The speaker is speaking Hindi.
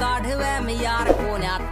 काढवे मी यार कोण्यात.